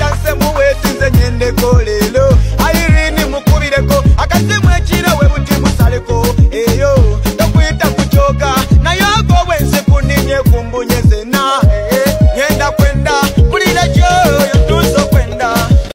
chanse muwetinze nyendeko lelo airini mukubireko akasimu ekira webuti musaleko eyo tokwita kucoka nayogo wense kuninye kumbunyeze